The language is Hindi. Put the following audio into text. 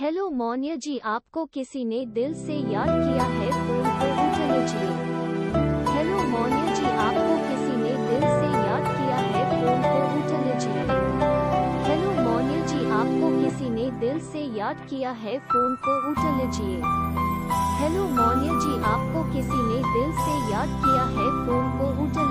हेलो मौन्य जी, आपको किसी ने दिल से याद किया है? फ़ोन को उठा लीजिए हेलो मौन्य जी, आपको किसी ने दिल से याद किया है? फ़ोन को उठा लीजिए हेलो मौन्य जी, आपको किसी ने दिल से याद किया है? फ़ोन को उठा लीजिए हेलो मौन्य जी, आपको किसी ने दिल से याद किया है? फ़ोन को उठा